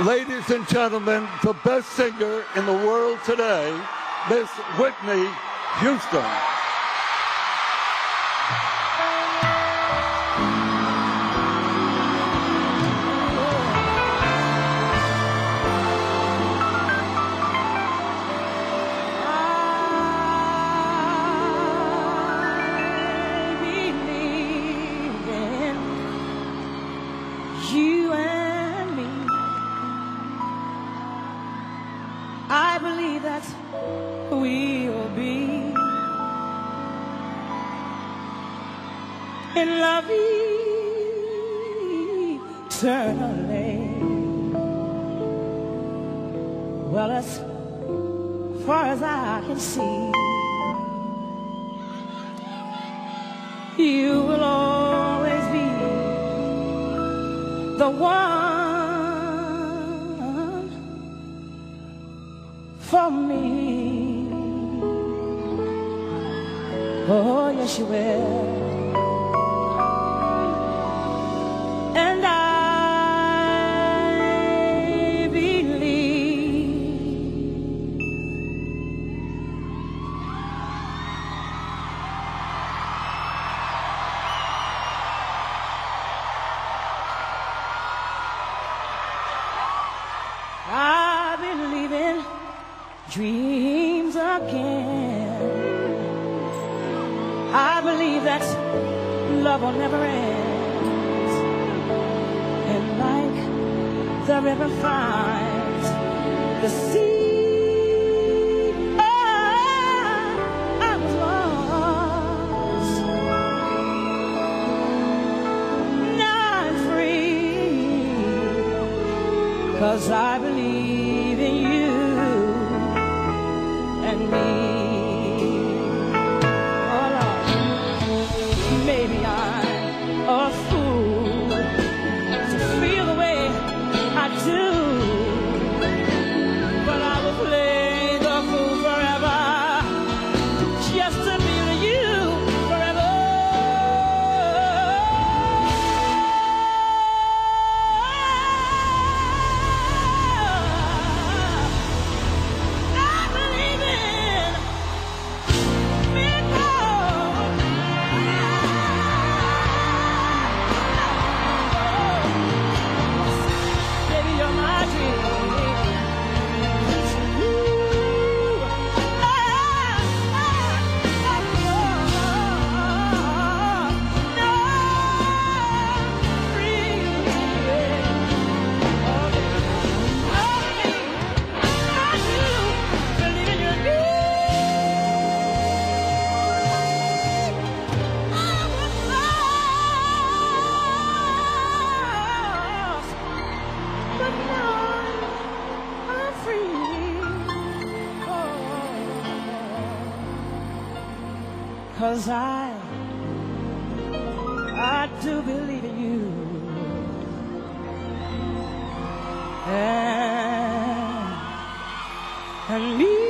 Ladies and gentlemen, the best singer in the world today, Miss Whitney Houston. You and believe that we'll be in love eternally. Well, as far as I can see. You will always be the one for me. Oh, yes, you will. Dreams again. I believe that love will never end. And like the river finds the sea, I, was lost. Cause I believe Cause I, I do believe in you and, and me.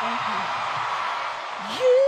Thank you. You